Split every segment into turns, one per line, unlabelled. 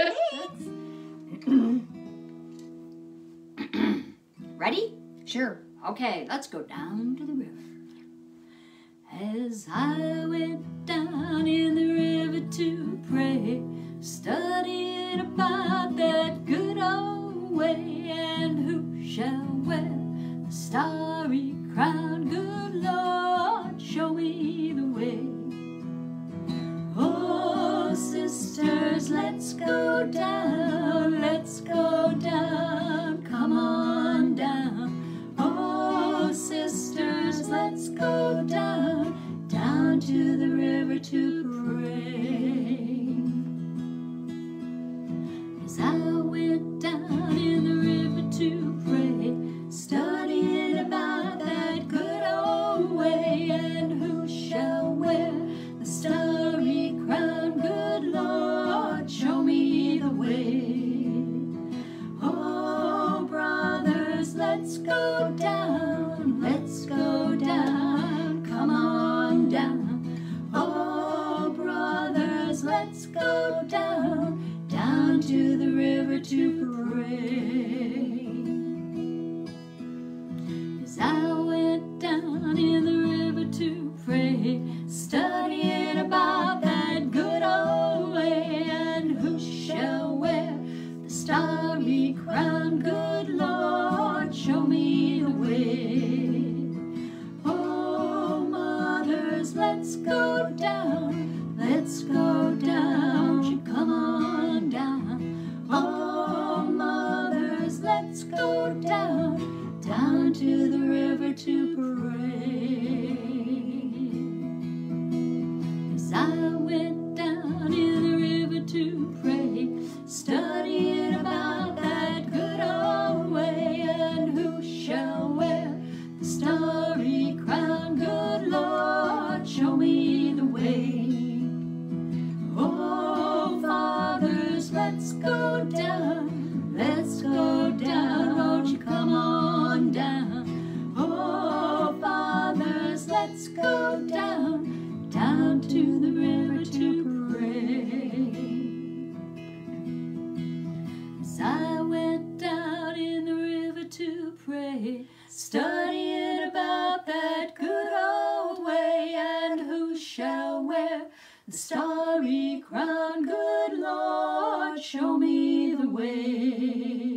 Ready?
Sure.
Okay, let's go down to the river. As I went down in the river to pray, studying about that good old way, and who shall wear the starry crown? Good down, let's go down, come on down. Oh, sisters, let's go down, down to the river to pray. Let's go down, let's go down, come on down. Oh, brothers, let's go down, down to the river to pray. As I went down in the river to pray, studying about that good old way, and who shall wear the starry crown? Good Lord, show me the way. Oh, mothers, let's go down, let's go down, you come on down. Oh, mothers, let's go down, down to the river to pray. As I let's go down, down to the river to pray. As I went down in the river to pray, studying about that good old way, and who shall wear the starry crown? Good Lord, show me the way.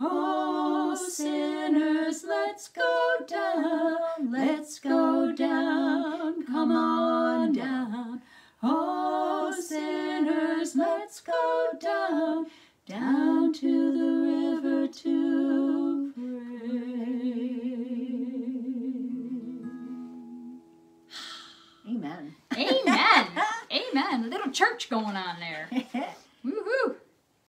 Oh, sinners, let's go down, let's go down, come on down. Oh, sinners, let's go down, down to the river to pray.
Amen.
Amen. Amen. A little church going on there.